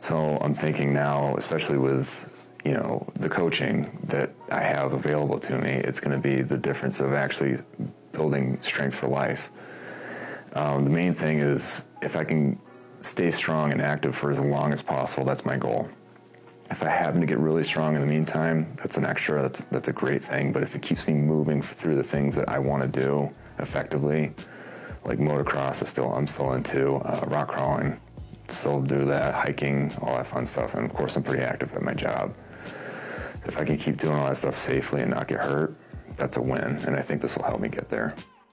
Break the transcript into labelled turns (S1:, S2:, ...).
S1: So I'm thinking now, especially with you know the coaching that I have available to me, it's going to be the difference of actually building strength for life. Um, the main thing is if I can stay strong and active for as long as possible, that's my goal. If I happen to get really strong in the meantime, that's an extra. That's that's a great thing. But if it keeps me moving through the things that I want to do effectively, like motocross, is still I'm still into uh, rock crawling, still do that, hiking, all that fun stuff. And of course, I'm pretty active at my job. If I can keep doing all that stuff safely and not get hurt, that's a win. And I think this will help me get there.